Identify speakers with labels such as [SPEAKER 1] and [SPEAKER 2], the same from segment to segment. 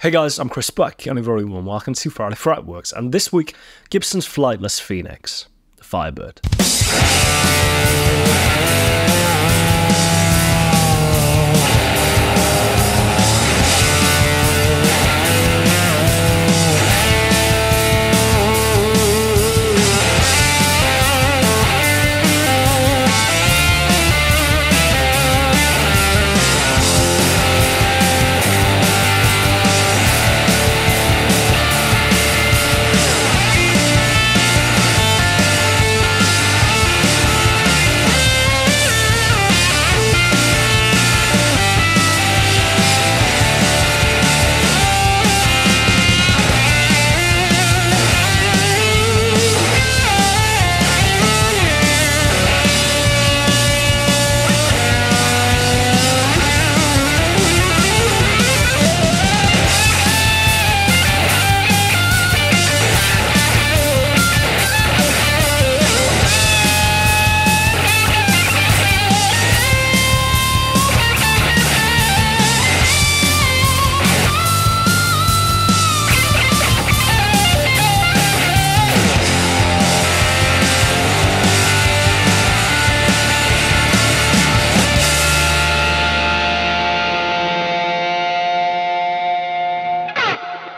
[SPEAKER 1] Hey guys, I'm Chris Buck, and warm welcome to Friday Fretworks, and this week, Gibson's Flightless Phoenix, the Firebird.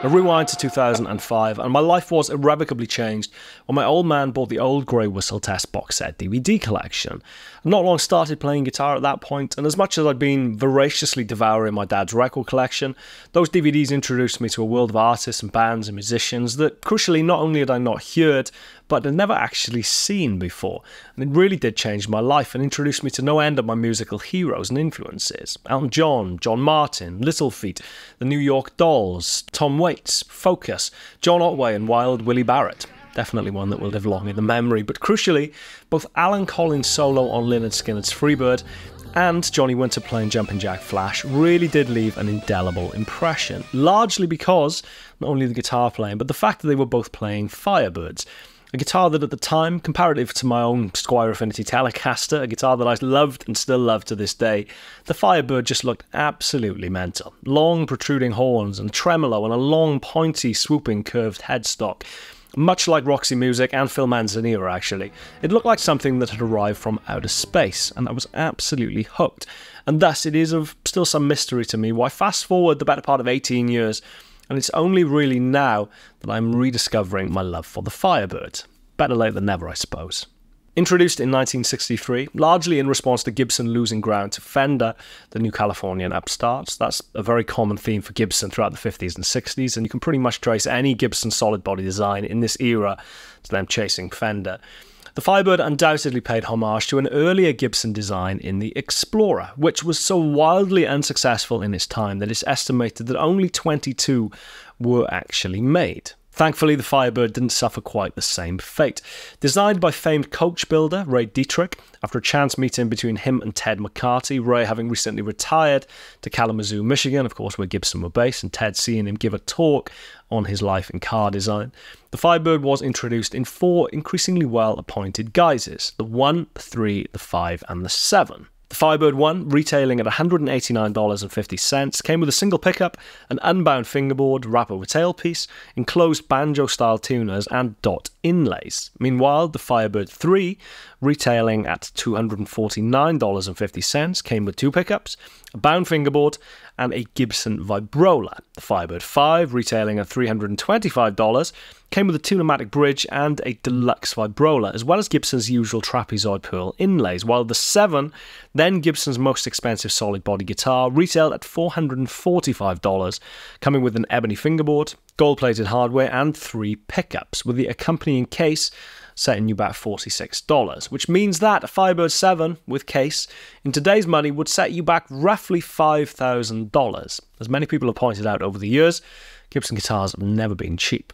[SPEAKER 1] A rewind to 2005, and my life was irrevocably changed when my old man bought the old Grey Whistle Test box set DVD collection. I'd not long started playing guitar at that point, and as much as I'd been voraciously devouring my dad's record collection, those DVDs introduced me to a world of artists and bands and musicians that, crucially, not only had I not heard, but had never actually seen before. And it really did change my life and introduced me to no end of my musical heroes and influences Elton John, John Martyn, Little Feat, the New York Dolls, Tom Waits, Focus, John Otway, and Wild Willy Barrett definitely one that will live long in the memory. But crucially, both Allen Collins' solo on Lynyrd Skynyrd's Freebird and Johnny Winter playing Jumpin' Jack Flash really did leave an indelible impression, largely because not only the guitar playing, but the fact that they were both playing Firebirds. A guitar that at the time, comparative to my own Squier Affinity Telecaster, a guitar that I loved and still love to this day, the Firebird just looked absolutely mental. Long protruding horns and tremolo and a long pointy swooping curved headstock. Much like Roxy Music and Phil Manzanera, actually. It looked like something that had arrived from outer space, and I was absolutely hooked. And thus, it is of still some mystery to me why, fast forward the better part of 18 years, and it's only really now that I'm rediscovering my love for the Firebird. Better late than never, I suppose. Introduced in 1963, largely in response to Gibson losing ground to Fender, the new Californian upstarts. That's a very common theme for Gibson throughout the 50s and 60s, and you can pretty much trace any Gibson solid body design in this era to them chasing Fender. The Firebird undoubtedly paid homage to an earlier Gibson design in the Explorer, which was so wildly unsuccessful in its time that it's estimated that only 22 were actually made. Thankfully, the Firebird didn't suffer quite the same fate. Designed by famed coach builder Ray Dietrich, after a chance meeting between him and Ted McCarty, Ray having recently retired to Kalamazoo, Michigan, of course, where Gibson were based, and Ted seeing him give a talk on his life in car design. The Firebird was introduced in four increasingly well appointed guises the 1, the 3, the 5, and the 7. The Firebird 1, retailing at $189.50, came with a single pickup, an unbound fingerboard, wraparound tailpiece, enclosed banjo style tuners, and dot inlays. Meanwhile, the Firebird 3, retailing at $249.50, came with two pickups, a bound fingerboard, and a Gibson Vibrola. The Firebird 5, retailing at $325, came with a Tune-o-matic bridge and a deluxe vibrola, as well as Gibson's usual trapezoid pearl inlays, while the 7, then Gibson's most expensive solid body guitar, retailed at $445, coming with an ebony fingerboard, gold plated hardware, and three pickups, with the accompanying case setting you back $46, which means that a Firebird 7 with case in today's money would set you back roughly $5,000. As many people have pointed out over the years, Gibson guitars have never been cheap.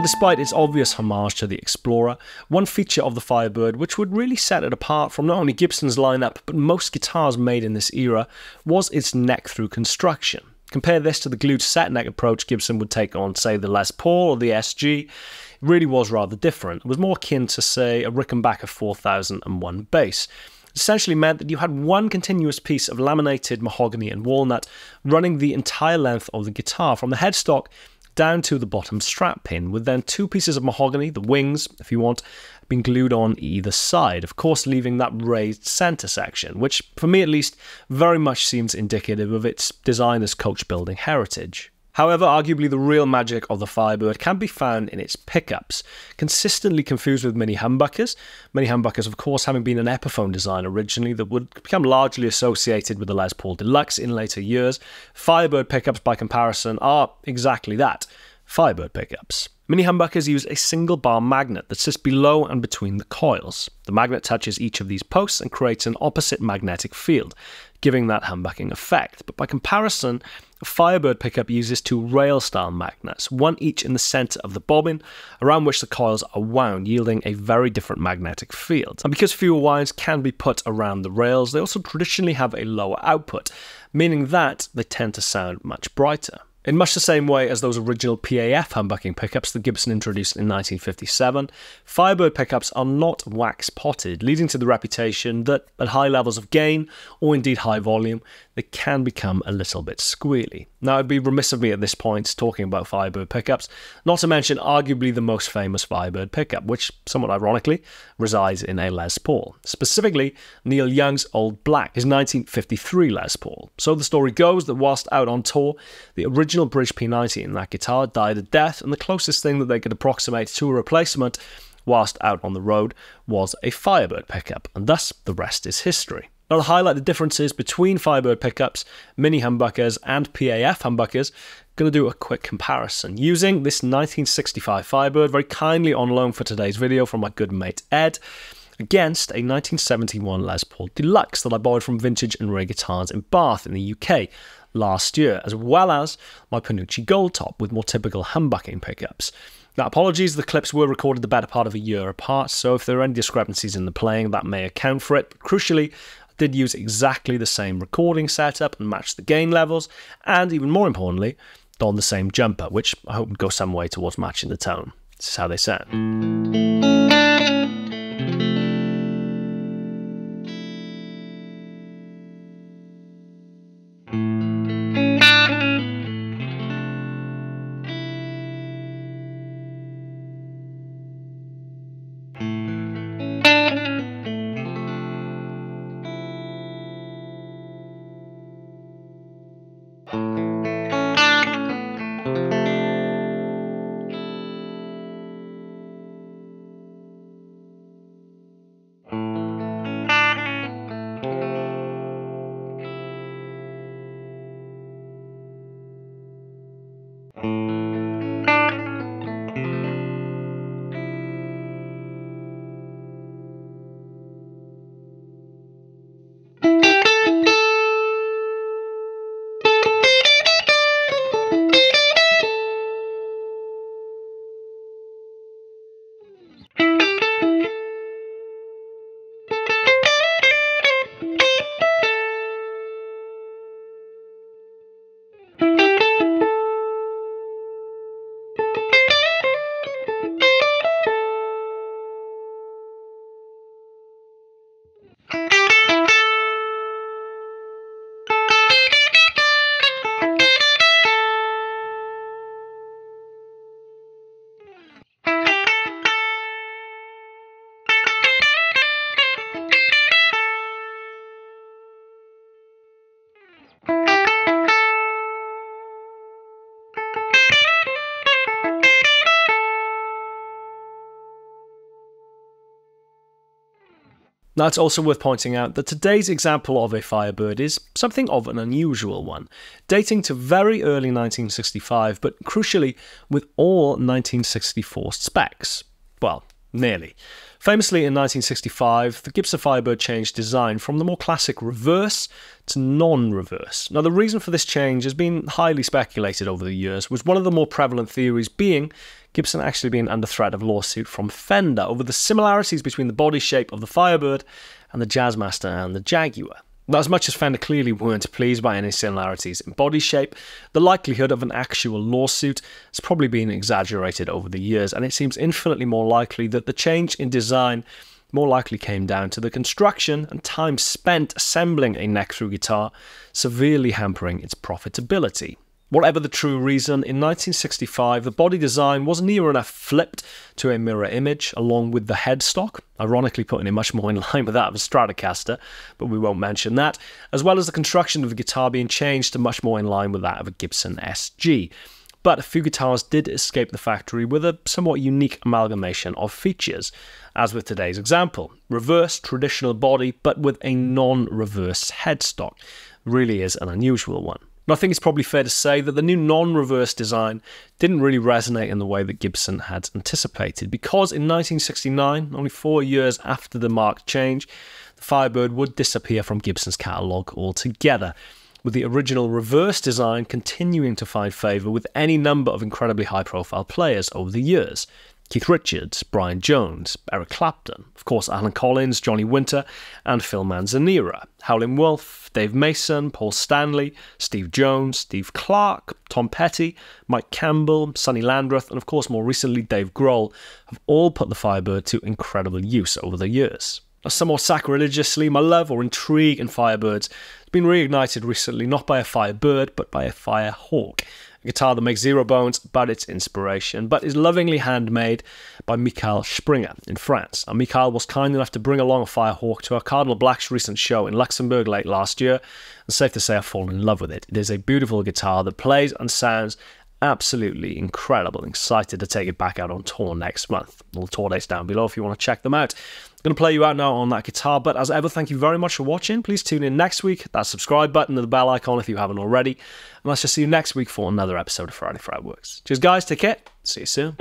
[SPEAKER 1] Now, despite its obvious homage to the Explorer, one feature of the Firebird which would really set it apart from not only Gibson's lineup but most guitars made in this era was its neck through construction. Compare this to the glued set neck approach Gibson would take on, say, the Les Paul or the SG. It really was rather different. It was more akin to, say, a Rickenbacker 4001 bass essentially meant that you had one continuous piece of laminated mahogany and walnut running the entire length of the guitar from the headstock down to the bottom strap pin, with then two pieces of mahogany, the wings, if you want, being glued on either side, of course, leaving that raised center section, which, for me at least, very much seems indicative of its designer's coach building heritage. However, arguably the real magic of the Firebird can be found in its pickups. Consistently confused with mini humbuckers, mini humbuckers, of course, having been an Epiphone design originally that would become largely associated with the Les Paul Deluxe in later years, Firebird pickups, by comparison, are exactly that Firebird pickups. Mini humbuckers use a single bar magnet that sits below and between the coils. The magnet touches each of these posts and creates an opposite magnetic field, giving that humbucking effect. But by comparison, Firebird pickup uses two rail-style magnets, one each in the center of the bobbin, around which the coils are wound, yielding a very different magnetic field. And because fewer wires can be put around the rails, they also traditionally have a lower output, meaning that they tend to sound much brighter. In much the same way as those original PAF humbucking pickups that Gibson introduced in 1957, Firebird pickups are not wax potted, leading to the reputation that at high levels of gain, or indeed high volume, they can become a little bit squealy. Now, it'd be remiss of me at this point talking about Firebird pickups, not to mention arguably the most famous Firebird pickup, which, somewhat ironically, resides in a Les Paul. Specifically, Neil Young's Old Black, his 1953 Les Paul. So the story goes that whilst out on tour, the original Bridge P90 in that guitar died a death, and the closest thing that they could approximate to a replacement whilst out on the road was a Firebird pickup, and thus the rest is history. To highlight the differences between Firebird pickups, mini humbuckers, and PAF humbuckers, going to do a quick comparison using this 1965 Firebird, very kindly on loan for today's video from my good mate Ed, against a 1971 Les Paul Deluxe that I borrowed from Vintage and Rare Guitars in Bath in the UK last year, as well as my Panucci Gold Top with more typical humbucking pickups. Now, apologies, the clips were recorded the better part of a year apart, so if there are any discrepancies in the playing, that may account for it. But crucially, did use exactly the same recording setup and match the gain levels, and even more importantly, don the same jumper, which I hope would go some way towards matching the tone. This is how they sound. It's also worth pointing out that today's example of a Firebird is something of an unusual one, dating to very early 1965, but crucially with all 1964 specs. Well, nearly. Famously, in 1965, the Gibson Firebird changed design from the more classic reverse to non reverse. Now, the reason for this change has been highly speculated over the years, with one of the more prevalent theories being Gibson actually being under threat of lawsuit from Fender over the similarities between the body shape of the Firebird and the Jazzmaster and the Jaguar. Now, as much as Fender clearly weren't pleased by any similarities in body shape, the likelihood of an actual lawsuit has probably been exaggerated over the years, and it seems infinitely more likely that the change in design more likely came down to the construction and time spent assembling a neck through guitar, severely hampering its profitability. Whatever the true reason, in 1965 the body design was near enough flipped to a mirror image along with the headstock, ironically putting it much more in line with that of a Stratocaster, but we won't mention that, as well as the construction of the guitar being changed to much more in line with that of a Gibson SG. But a few guitars did escape the factory with a somewhat unique amalgamation of features, as with today's example. Reverse traditional body, but with a non reverse headstock. Really is an unusual one. And I think it's probably fair to say that the new non reverse design didn't really resonate in the way that Gibson had anticipated, because in 1969, only four years after the marked change, the Firebird would disappear from Gibson's catalogue altogether, with the original reverse design continuing to find favour with any number of incredibly high profile players over the years. Keith Richards, Brian Jones, Eric Clapton, of course Allen Collins, Johnny Winter, and Phil Manzanera, Howlin' Wolf, Dave Mason, Paul Stanley, Steve Jones, Steve Clark, Tom Petty, Mike Campbell, Sonny Landreth, and of course more recently Dave Grohl have all put the Firebird to incredible use over the years. Somewhat sacrilegiously, my love or intrigue in Firebirds has been reignited recently not by a Firebird but by a Firehawk a guitar that makes zero bones about its inspiration, but is lovingly handmade by Mikhail Springer in France. And Mikhail was kind enough to bring along a Firehawk to our Cardinal Black's recent show in Luxembourg late last year, and safe to say I've fallen in love with it. It is a beautiful guitar that plays and sounds absolutely incredible. Excited to take it back out on tour next month. All the tour dates down below if you want to check them out. Going to play you out now on that guitar, but as ever, thank you very much for watching. Please tune in next week. That subscribe button and the bell icon if you haven't already. And let's just see you next week for another episode of Friday Fretworks. Cheers, guys. Take care. See you soon.